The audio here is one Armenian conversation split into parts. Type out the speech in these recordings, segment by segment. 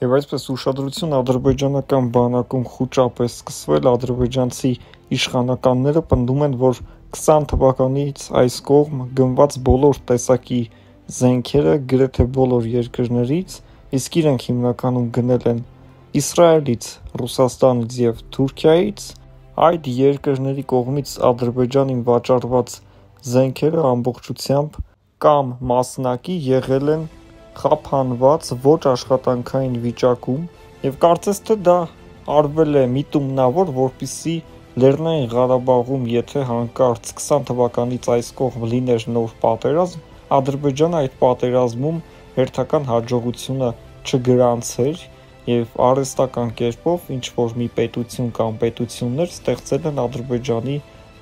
Եվ այսպես ուշադրություն ադրբեջանական բանակում խոճապ է սկսվել ադրբեջանցի իշխանականները պնդում են, որ 20 թվականից այս կողմ գնված բոլոր տեսակի զենքերը գրեթե բոլոր երկրներից, իսկ իրենք հիմնականում գնել են Իսրայելից, Ռուսաստանից եւ Թուրքիայից, այդ երկրների կողմից Ադրբեջանին վաճառված զենքերը ամբողջությամբ կամ մասնակի եղել են խափանված ոչ աշխատանքային վիճակում եւ կարծես թե դա արվել է միտումնավոր, որպեսզի Լեռնային Ղարաբաղում, եթե հանկարծ 20 թվականից այս կողմ լիներ նոր պատերազմ, Ադրբեջանը այդ պատերազմում հերթական հաջողությունը չգրանցեր եւ արհեստական կերպով ինչ որ մի պետություն կամ պետություններ ստեղծել են Ադրբեջանի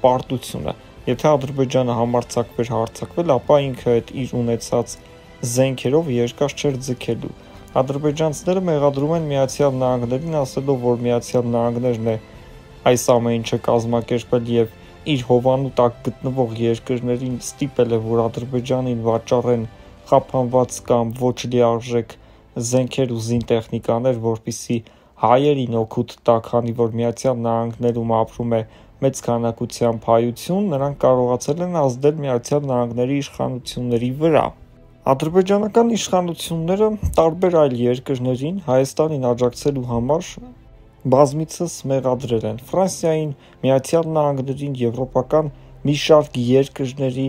պարտությունը։ Եթե Ադրբեջանը համարցակվեր հարձակվել, ապա ինքը այդ իր ունեցած զենքերով երկար չէր ձգելու։ Ադրբեջանցիները մեղադրում են Միացյալ Նահանգներին, ասելով, որ Միացյալ Նահանգներն է այս ամեն ինչը կազմակերպել եւ իր հովանու տակ գտնվող երկրներին ստիպել է, որ Ադրբեջանին վաճառեն խափանված կամ ոչ լիարժեք զենքեր ու զինտեխնիկաներ, որpիսի հայերին օգուտ տա, քանի որ Միացյալ Նահանգներում ապրում է մեծ քանակությամբ հայություն, նրանք կարողացել են ազդել Միացյալ Նահանգների իշխանությունների վրա։ Ադրբեջանական իշխանությունները տարբեր այլ երկրներին Հայաստանին աջակցելու համար բազմիցս մեղադրել են Ֆրանսիային, Միացյալ Նահանգներին, եվրոպական մի շարք երկրների,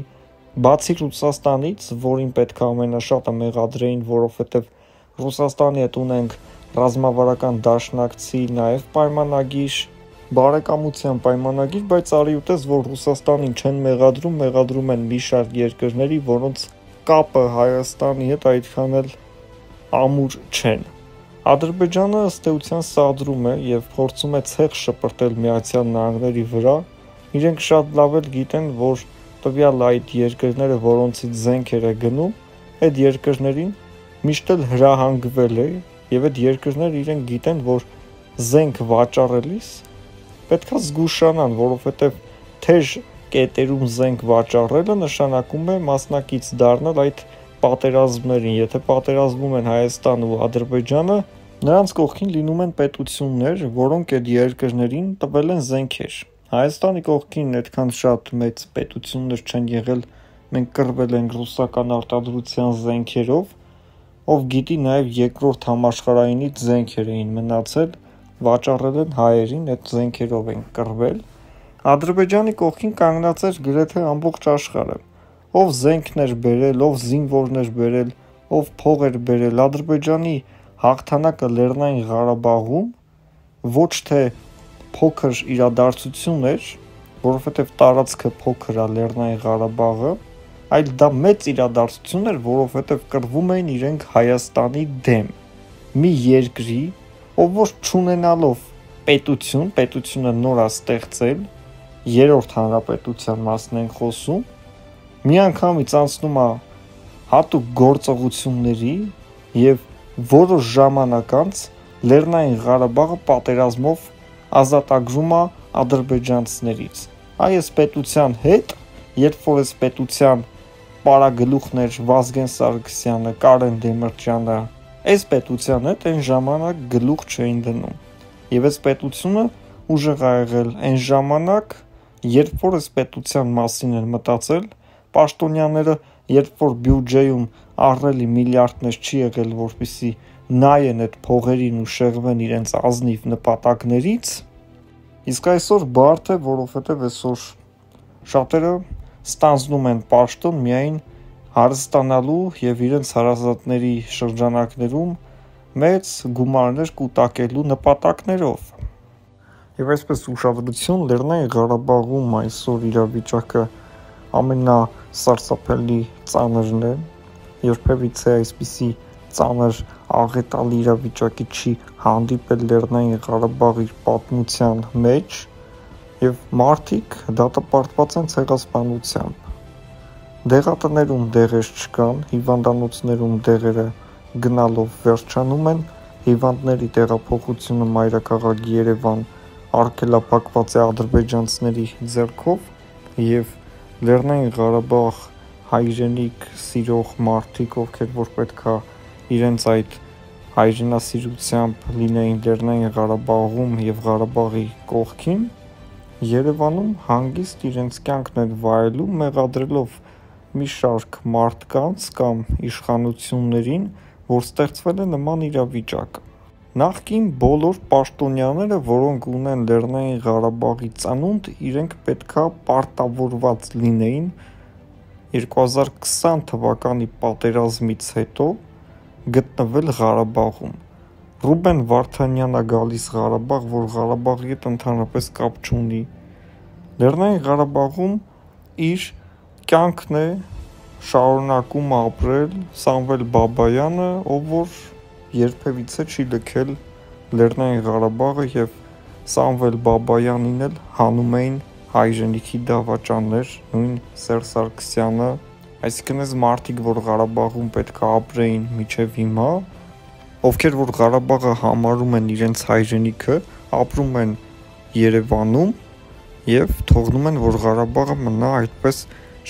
բացի Ռուսաստանից, որին պետք է ամենաշատը մեղադրեին, որովհետև Ռուսաստանի հետ ունենք ռազմավարական դաշնակցի, նաև պայմանագիր, բարեկամության պայմանագիր, բայց արի ուտես, որ Ռուսաստանին չեն մեղադրում, մեղադրում են մի շարք երկրների, որոնց կապը Հայաստանի հետ այդքան էլ ամուր չեն։ Ադրբեջանը ըստ էության սադրում է եւ փորձում է ցեղ շպրտել Միացյալ Նահանգների վրա։ Իրենք շատ լավ էլ գիտեն, որ տվյալ այդ երկրները, որոնցից զենքեր է գնում, այդ երկրներին միշտ էլ հրահանգվել է եւ այդ երկրները իրենք գիտեն, որ զենք վաճառելիս պետքա զգուշանան, որովհետեւ թեժ կետերում զենք վաճառելը նշանակում է մասնակից դառնալ այդ պատերազմներին, եթե պատերազմում են Հայաստանը ու Ադրբեջանը, նրանց կողքին լինում են պետություններ, որոնք այդ երկրներին տվել են զենքեր։ Հայաստանի կողքին այդքան շատ մեծ պետություններ չեն եղել, մենք կռվել ենք ռուսական արտադրության զենքերով, ով գիտի նաև երկրորդ համաշխարհայինից զենքեր էին մնացել, վաճառել են հայերին, այդ զենքերով են կռվել։ Ադրբեջանի կողքին կանգնած էր գրեթե ամբողջ աշխարհը. Ով զենքներ բերել, ով զինվորներ բերել, ով փող էր բերել Ադրբեջանի հաղթանակը Լեռնային Ղարաբաղում ոչ թե փոքր իրադարձություն էր, որովհետև տարածքը փոքր է Լեռնային Ղարաբաղը, այլ դա մեծ իրադարձություն էր, որովհետև կռվում էին իրենք Հայաստանի դեմ։ Մի երկրի, ով ոչ ճանենալով պետություն, պետությունը նոր է ստեղծել, երրորդ հանրապետության մասն են խոսում, միանգամից անցնում է հատուկ գործողությունների եւ որոշ ժամանակ անց Լեռնային Ղարաբաղը պատերազմով ազատագրում է ադրբեջանցիներից։ Այս պետության հետ, երբ որ այս պետության պարագլուխներ Վազգեն Սարգսյանը, Կարեն Դեմիրճյանը այս պետության հետ այն ժամանակ գլուխ չէին դնում։ Եվ այս պետությունը ուժեղ ա եղել այն ժամանակ, երբ որ այս պետության մասին են մտածել պաշտոնյաները, երբ որ բյուջեում ահռելի միլիարդներ չի եղել, որպիսի նայեն այդ փողերին ու շեղվեն իրենց ազնիվ նպատակներից, իսկ այսօր բարդ է, որովհետև այսօր շատերը ստանձնում են պաշտոն միայն հարստանալու եւ իրենց հարազատների շրջանակներում մեծ գումարներ կուտակելու նպատակներով։ Եվ այսպես ուշադրություն Լեռնային Ղարաբաղում այսօր իրավիճակը ամենա սարսափելի ծանրն է երբևիցե այսպիսի ծանր աղետալի իրավիճակի չի հանդիպել Լեռնային Ղարաբաղի պատմության մեջ եւ մարդիկ դատապարտված են ցեղասպանությամբ դեղատներում դեղեր չկան հիվանդանոցներում դեղերը գնալով վերջանում են հիվանդների տեղափոխությունը մայրաքաղաք Երևան արգելափակված է ադրբեջանցիների ձեռքով եւ Լեռնային Ղարաբաղ հայրենիք սիրող մարդիկ, ովքեր որ պետքա իրենց այդ հայրենասիրությամբ լինեին Լեռնային Ղարաբաղում եւ Ղարաբաղի կողքին, Երևանում հանգիստ իրենց կյանքն էր վայելում մեղադրելով մի շարք մարդկանց կամ իշխանություններին, որ ստեղծվել է նման իրավիճակ։ Նախկին բոլոր պաշտոնյաները, որոնք ունեն Լեռնային Ղարաբաղի ծանունդ, իրենք պետքա պարտավորված լինեին 2020 թվականի պատերազմից հետո գտնվել Ղարաբաղում։ Ռուբեն Վարդանյանն է գալիս Ղարաբաղ, որ Ղարաբաղի հետ ընդհանրապես կապ չունի։ Լեռնային Ղարաբաղում իր կյանքն է շարունակում ապրել Սամվել Բաբայանը, ով որ երբևիցե չի լքել Լեռնային Ղարաբաղը եւ Սամվել Բաբայանին էլ հանում էին հայրենիքի դավաճաններ, նույն Սերժ Սարգսյանը Այսինքն այս մարդիկ, որ Ղարաբաղում պետք է ապրեին միջև հիմա, ովքեր որ Ղարաբաղը համարում են իրենց հայրենիքը, ապրում են Երևանում եւ թողնում են, որ Ղարաբաղը մնա այդպես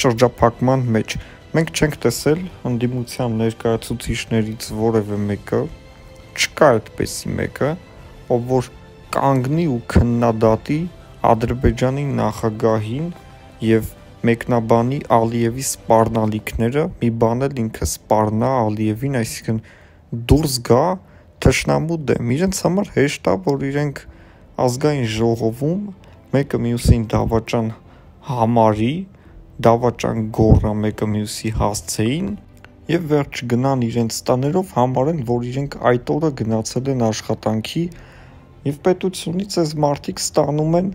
շրջափակման մեջ։ Մենք չենք տեսել ընդդիմության ներկայացուցիչներից որևէ մեկը, չկա այդպեսի մեկը, ով որ կանգնի ու քննադատի Ադրբեջանի նախագահին եւ մեկնաբանի Ալիևի սպառնալիքները, մի բան էլ ինքը սպառնա Ալիևին, այսինքն դուրս գա թշնամու դեմ։ Իրենց համար հեշտ է, որ իրենք ազգային ժողովում մեկը մյուսին դավաճան համարի, դավաճան գոռա մեկը մյուսի հասցեին եւ վերջ գնան իրենց տաներով համարեն, որ իրենք այդ օրը գնացել են աշխատանքի եւ պետությունից այս մարդիկ ստանում են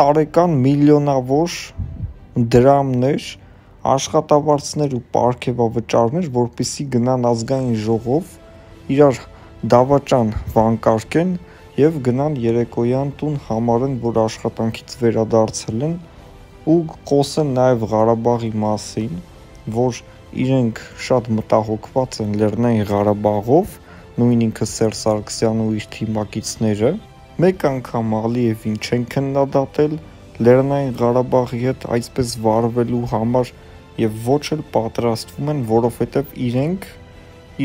տարեկան միլիոնավոր դրամներ, աշխատավարձներ ու պարգևավճարներ, որպիսի գնան ազգային ժողով իրար դավաճան վանկարկեն եւ գնան երեկոյան տուն համարեն, որ աշխատանքից վերադարձել են ու խոսեն նաեւ Ղարաբաղի մասին, որ իրենք շատ մտահոգված են Լեռնային Ղարաբաղով, նույն ինքը Սերժ Սարգսյանը ու իր թիմակիցները, մեկ անգամ Ալիևին չեն քննադատել, Լեռնային Ղարաբաղի հետ այսպես վարվելու համար եւ ոչ էլ պատրաստվում են, որովհետեւ իրենք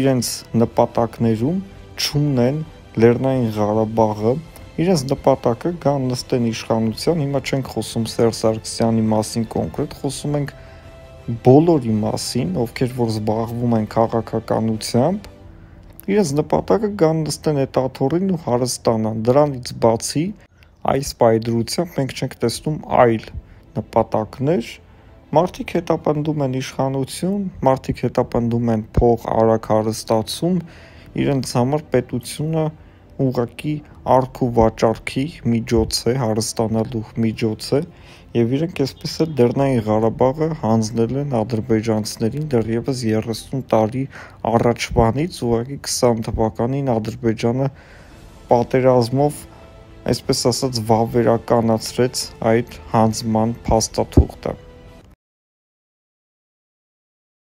իրենց նպատակներում չունեն Լեռնային Ղարաբաղը իրենց նպատակը գան նստեն իշխանության հիմա չենք խոսում Սերժ Սարգսյանի մասին կոնկրետ խոսում ենք բոլորի մասին ովքեր որ զբաղվում են քաղաքականությամբ իրենց նպատակը գան նստեն այդ աթորին ու հարստանան դրանից բացի այս պայդրությամբ մենք չենք տեսնում այլ նպատակներ, մարդիկ հետապնդում են իշխանություն, մարդիկ հետապնդում են փող արագ հարստացում, իրենց համար պետությունը ուղակի արքու վաճառքի միջոց է, հարստանալու միջոց է, եւ իրենք այսպես էլ Լեռնային Ղարաբաղը հանձնել են ադրբեջանցիներին դեռևս 30 տարի առաջվանից, ուղղակի 20 թվականին Ադրբեջանը պատերազմով այսպես ասած վավերականացրեց այդ հանձման փաստաթուղթը